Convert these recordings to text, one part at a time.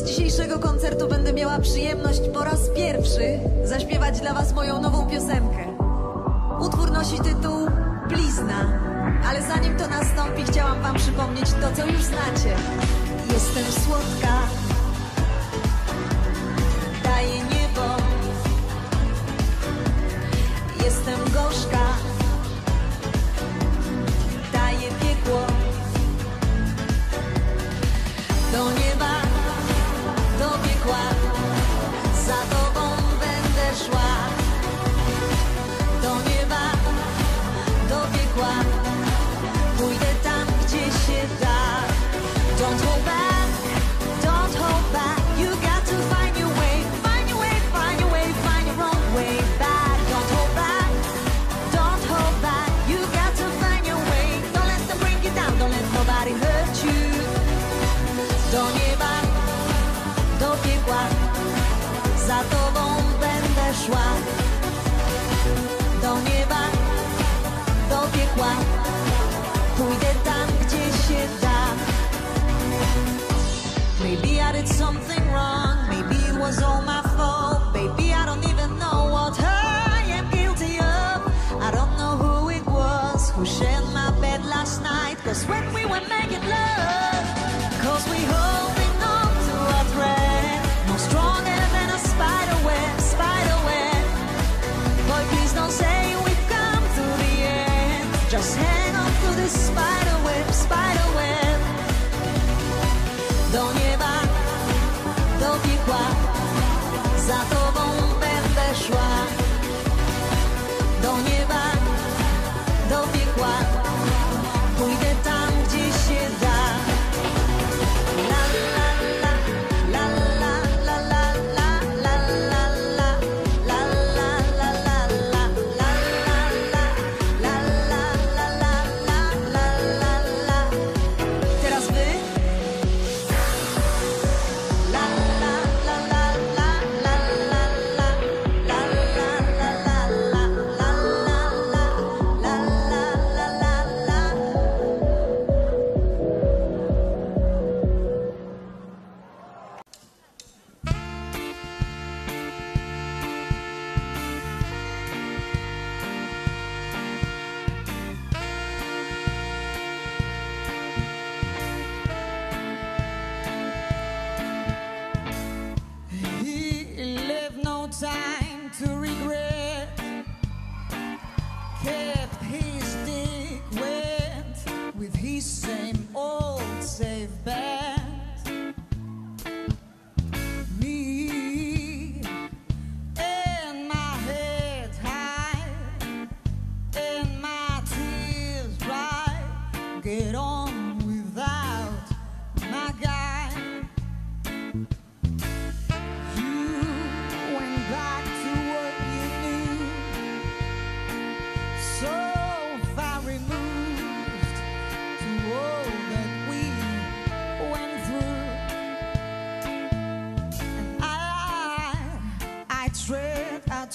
Podczas dzisiejszego koncertu będę miała przyjemność po raz pierwszy zaśpiewać dla Was moją nową piosenkę. Utwór nosi tytuł Blizna, ale zanim to nastąpi, chciałam Wam przypomnieć to, co już znacie. Jestem słodka. Just hang on to this spider web, spider web. Do nieba, don't give up.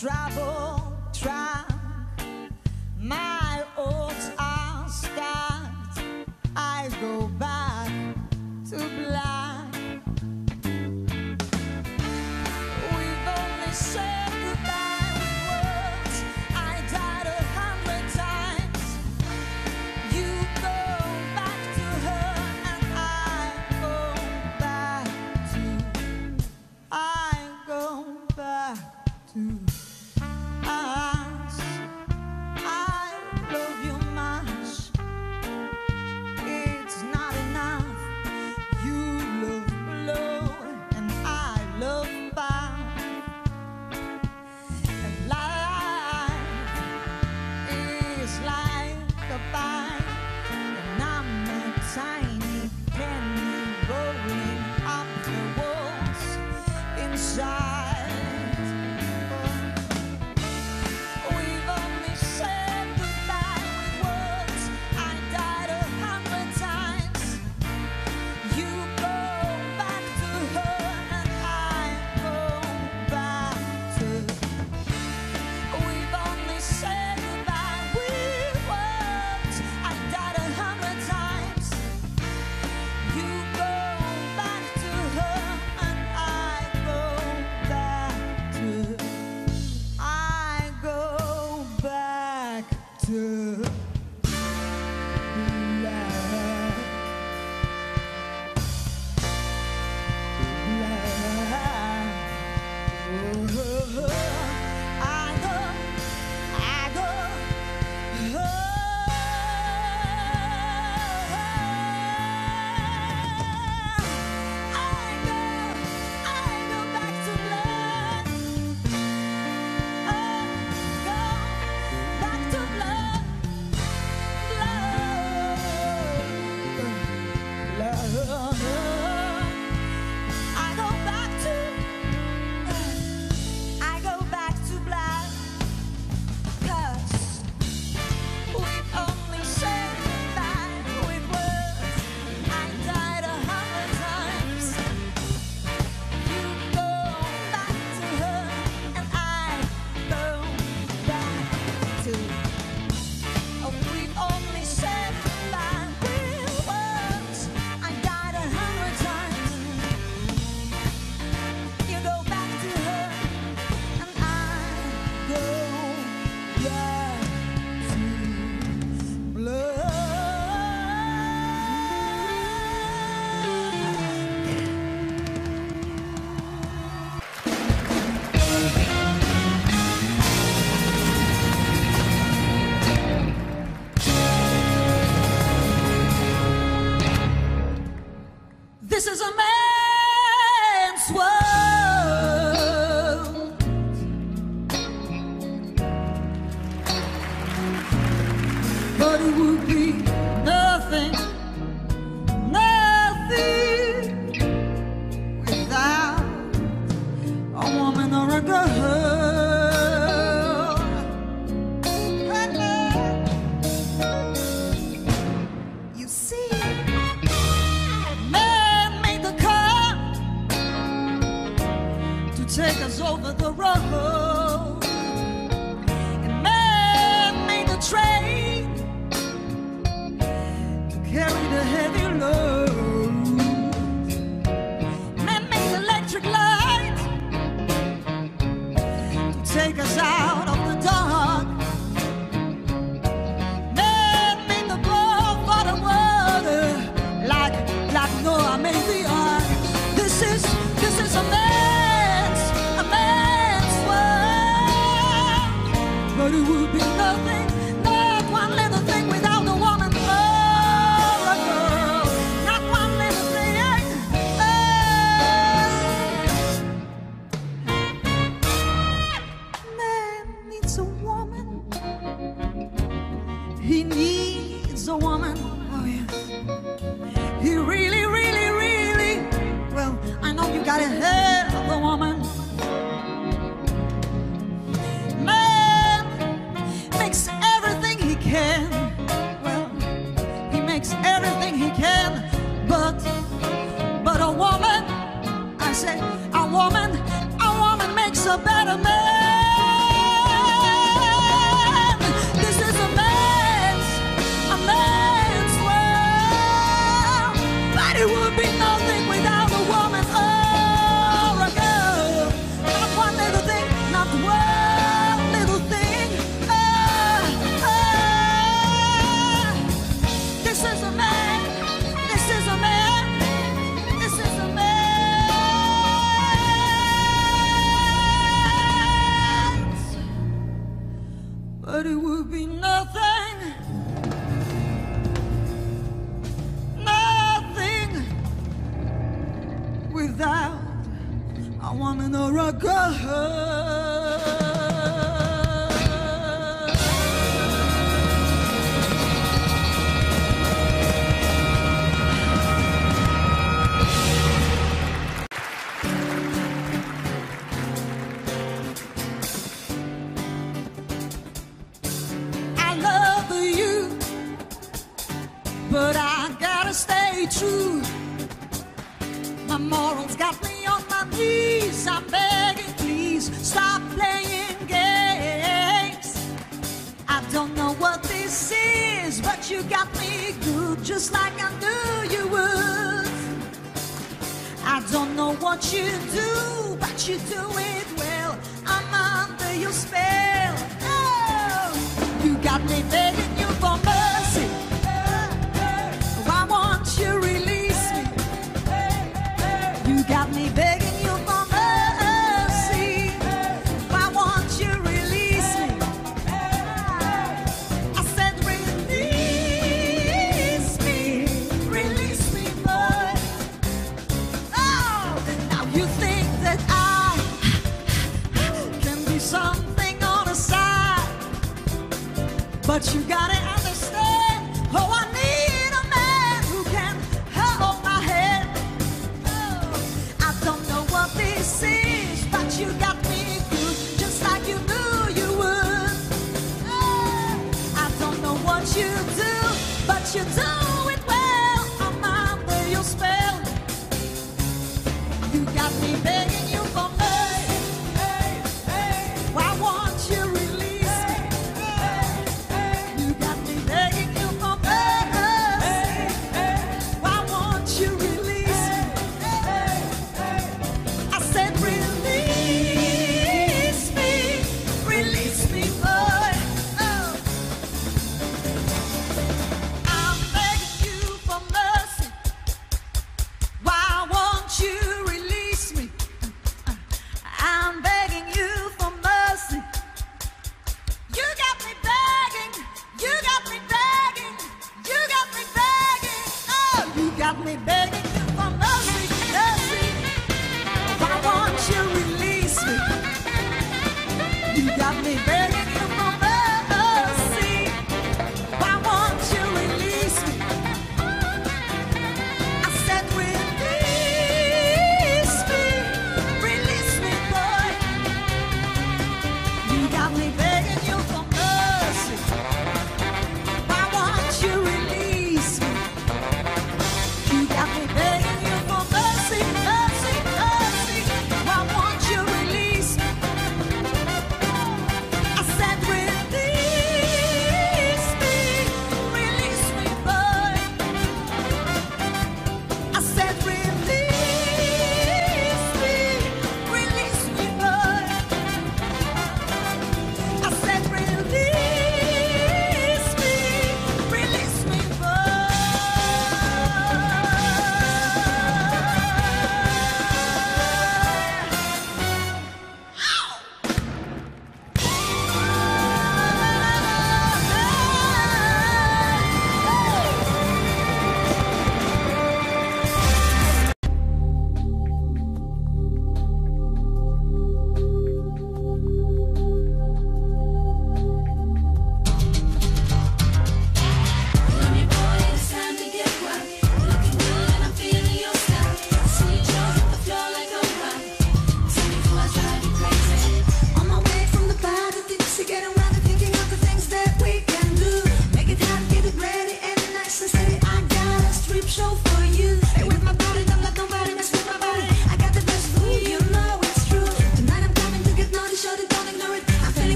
Tread a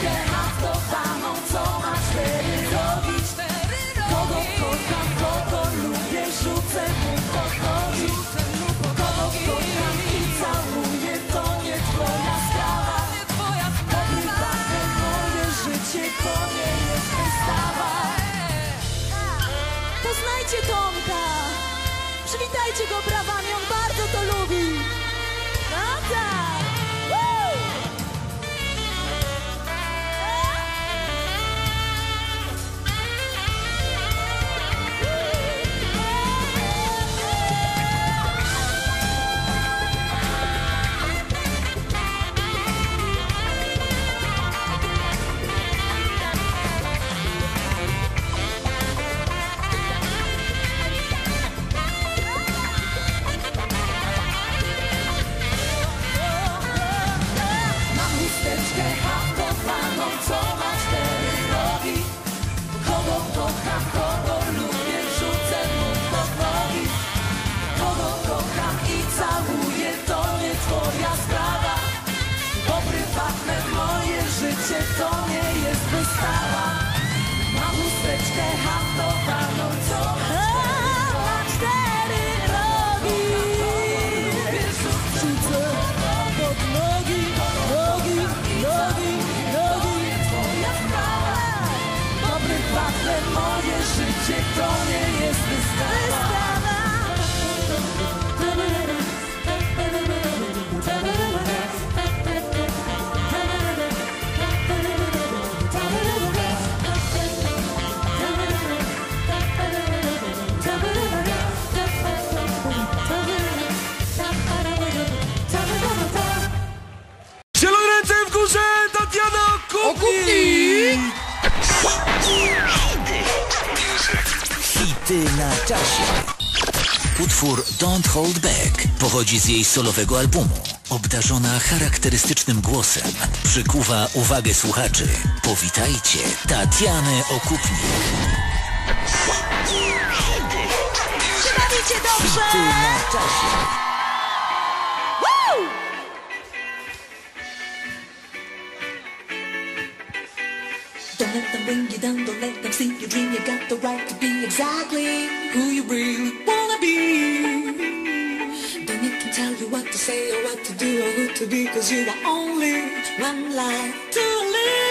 Troszkę nadkochaną, co ma cztery rogi Kogo kocham, kogo lubię, rzucę mu pokoju Kogo kocham i całuję, to nie twoja sprawa Obrywane moje życie, to nie jest wystawa Poznajcie Tomka! Przywitajcie go brawami, on bardzo to lubi! Utwór Don't Hold Back pochodzi z jej solowego albumu. Obdarzona charakterystycznym głosem przykuwa uwagę słuchaczy. Powitajcie Tatianę Okupnik. Czy bawicie dobrze? Ty na czasie. Don't let them bring you down, don't let them see you dream. You got the right to be exactly who you really want. be. Don't need to tell you what to say or what to do or who to be, cause you are only one life to live.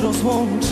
Won't.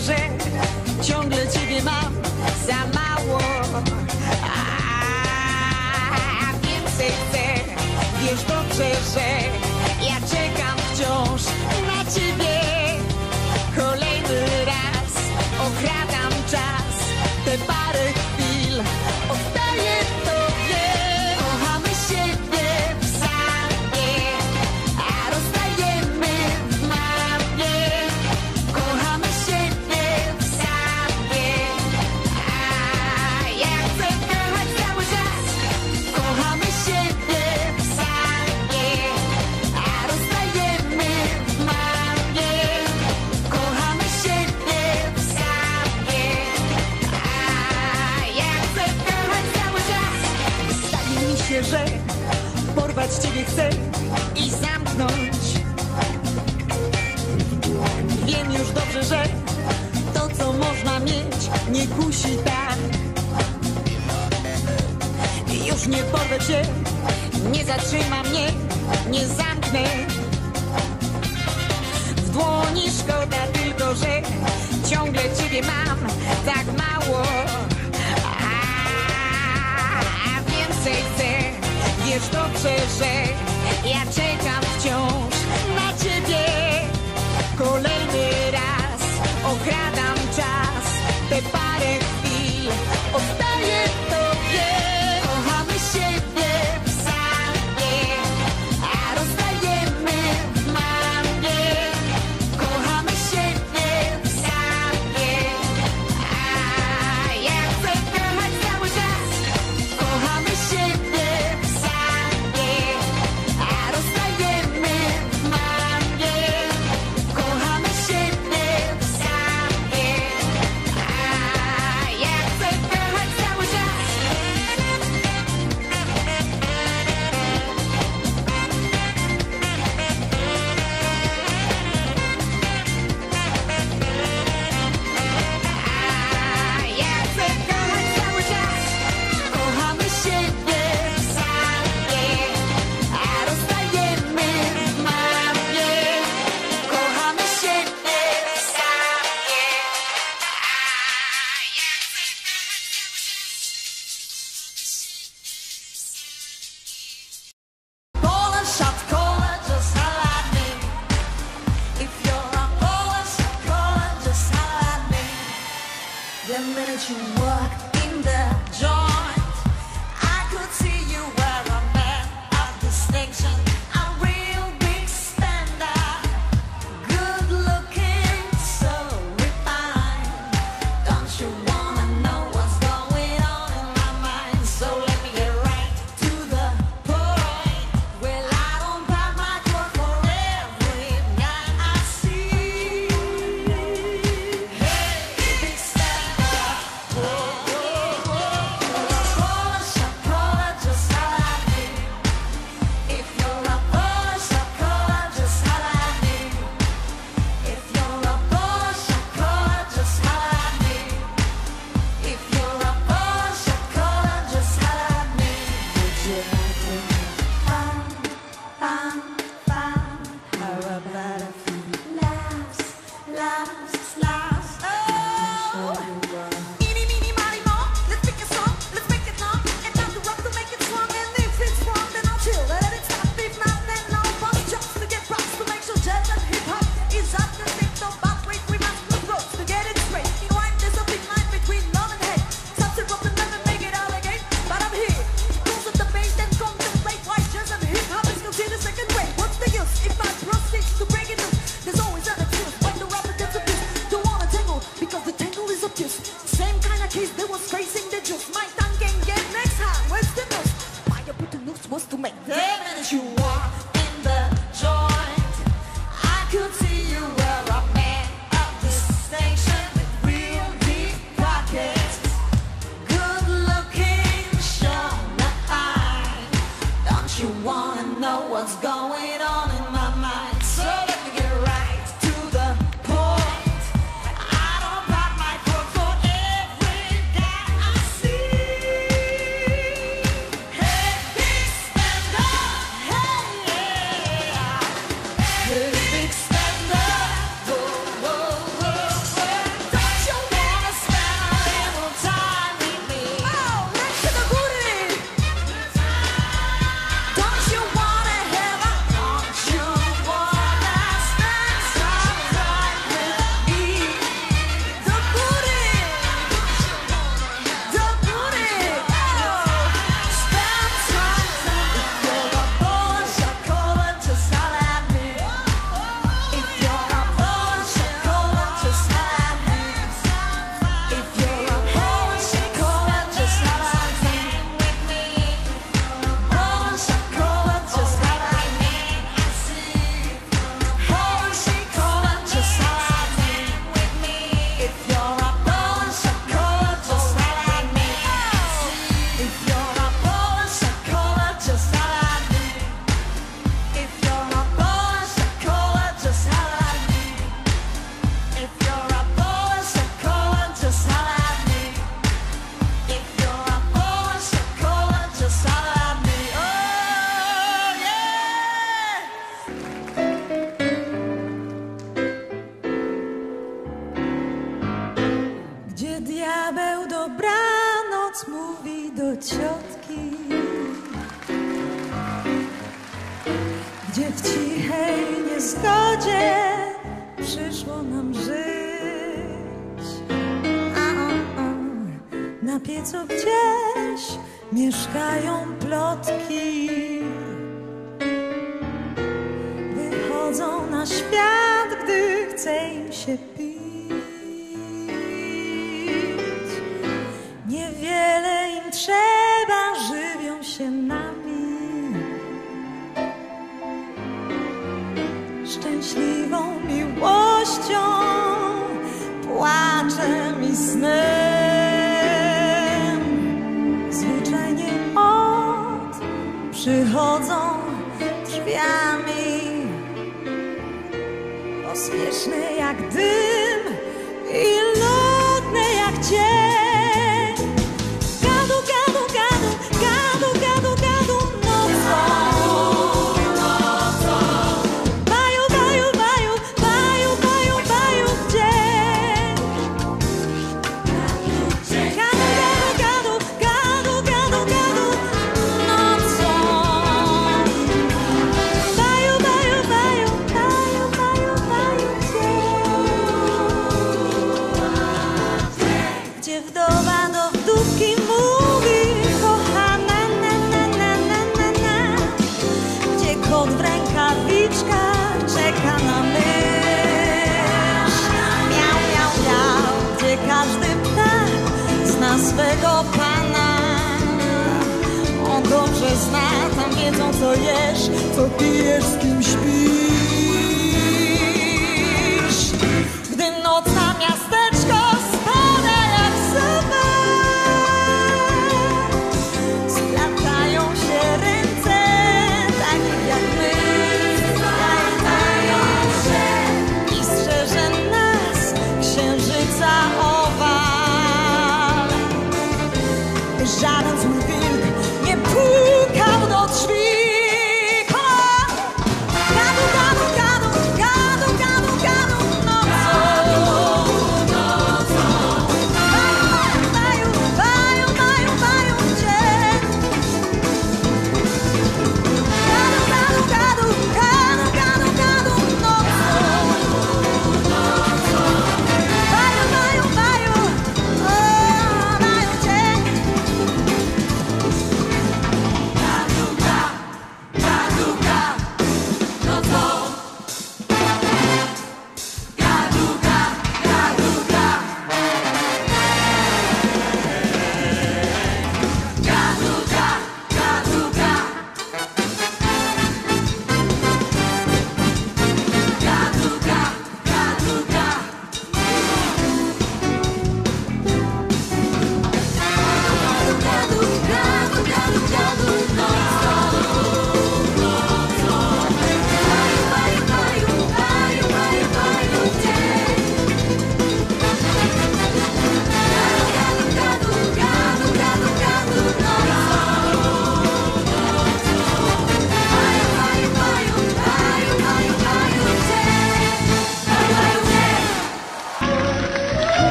że ciągle ciebie mam za mało. A więcej chcę, wiesz dobrze, że nie porwę cię, nie zatrzyma mnie, nie zamknę. W dłoni szkoda tylko, że ciągle ciebie mam tak mało. A więcej chcę, wiesz dobrze, że ja czekam wciąż na ciebie. Kolejny raz okradam czas, te parę chwil oddaję. szczęśliwą miłością płaczem i snem. Zwyczajnie od przychodzą drzwiami pospieszne jak dym. Wiedzą co jesz Co pijesz,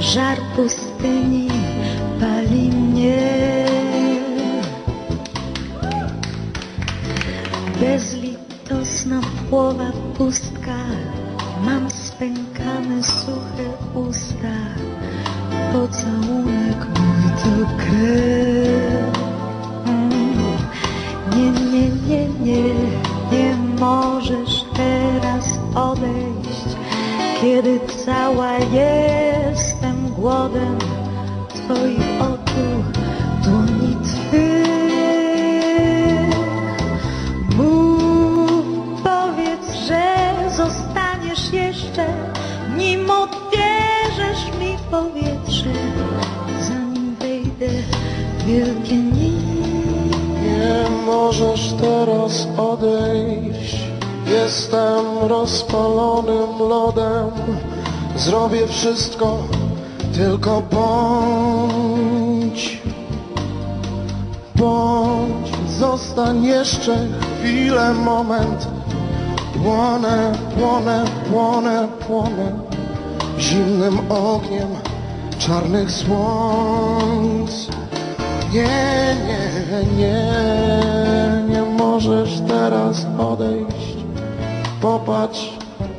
żar pustyni pali mnie. Bezlitosna płowa pustka, mam spękane suche usta, pocałunek mój to krew. Nie, nie, nie, nie, nie możesz teraz odejść, kiedy cała jestem głodem Twoich oczu, dłoni Twych. Mów, powiedz, że zostaniesz jeszcze, nim odbierzesz mi powietrze, zanim wejdę w wielkie nic. Nie możesz teraz odejść. Jestem rozpalonym lodem. Zrobię wszystko, tylko bądź. Bądź, zostań jeszcze chwilę, moment. Płonę, płonę, płonę, płonę zimnym ogniem czarnych słońc. Nie, nie, nie, nie możesz teraz odejść. Popatrz,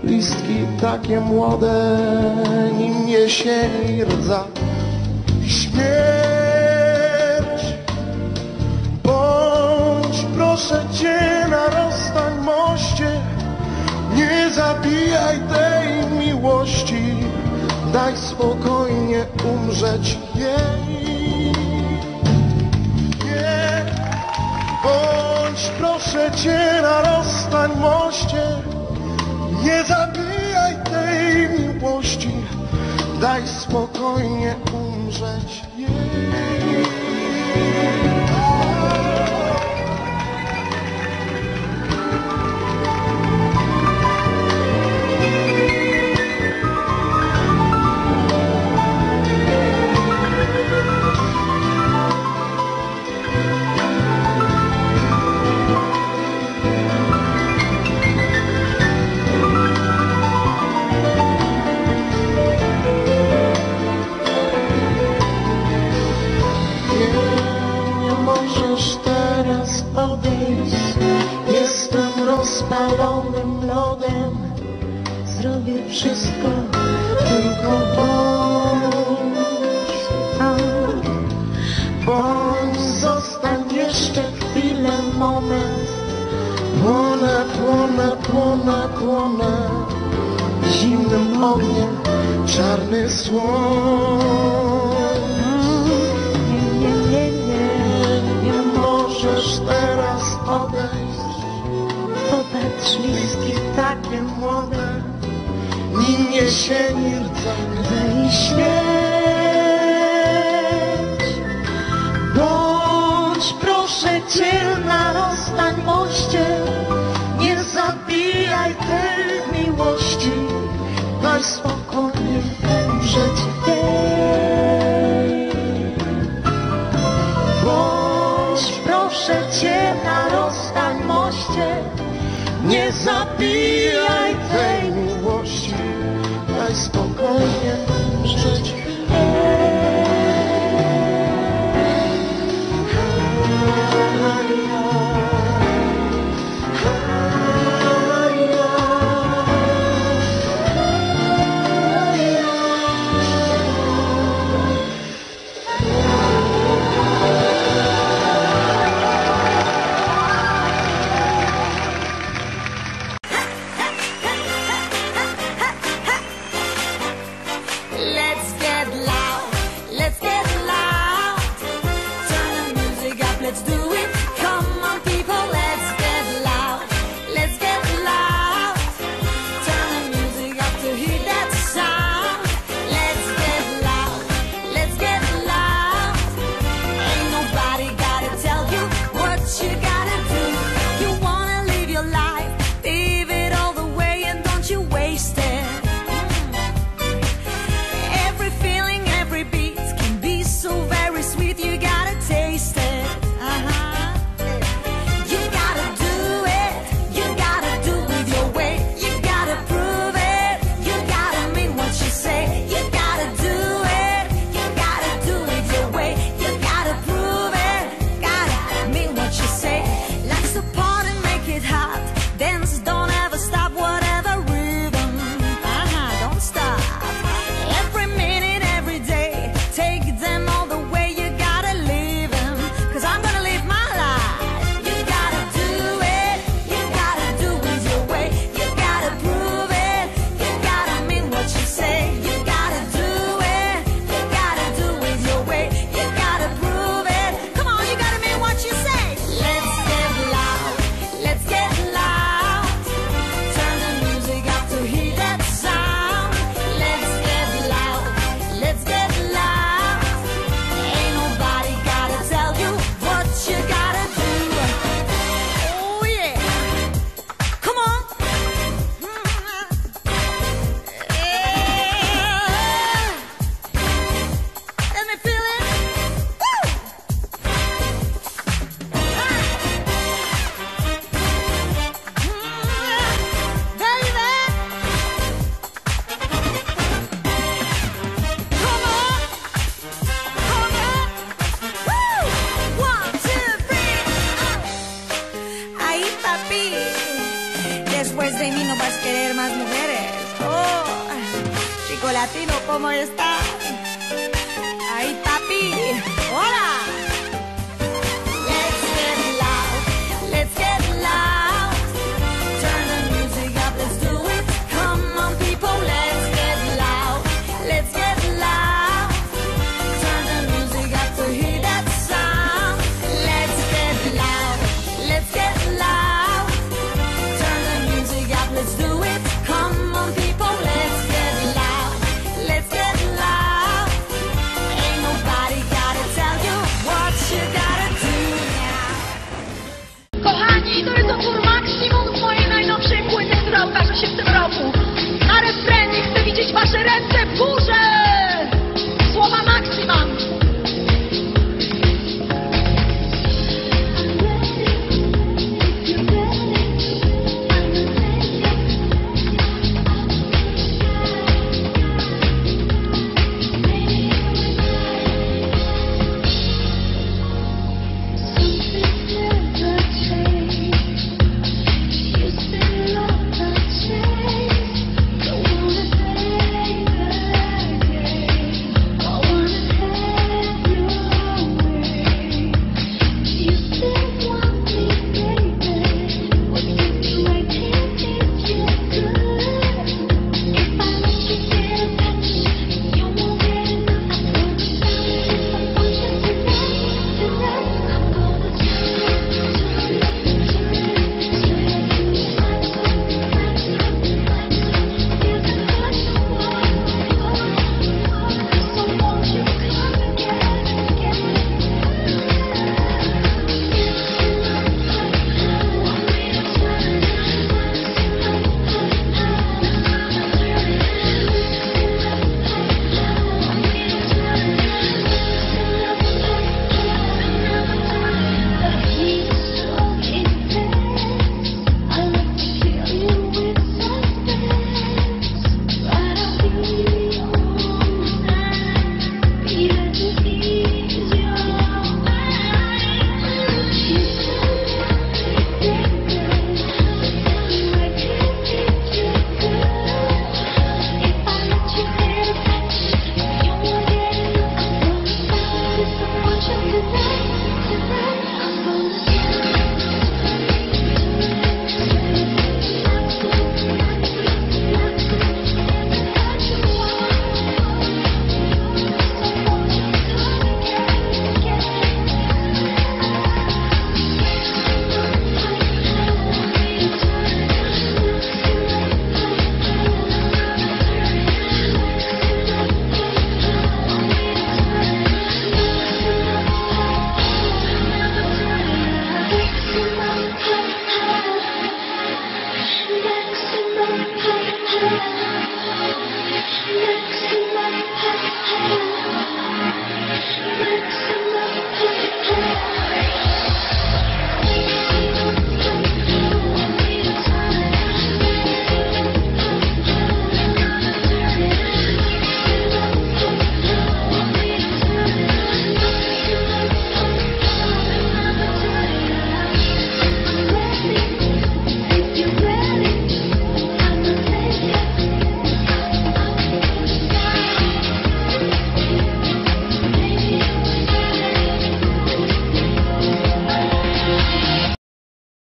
listki takie młode, nim jesieni rdza. Śmierć, bądź proszę cię na rozstań moście, nie zabijaj tej miłości, daj spokojnie umrzeć jej. Bądź proszę cię na rozstań moście, nie zabijaj tej miłości, daj spokojnie umrzeć jej. spalonym lodem Zrobię wszystko, tylko bądź Bądź, zostań jeszcze chwilę, moment. Płonę, płonę, płonę, płonę Zimnym ogniem czarny słon Czliskich takie młode, nim jesieni rdzenny i śmierć. Bądź proszę cię na rozstań moście, nie zabijaj tej miłości, daj swą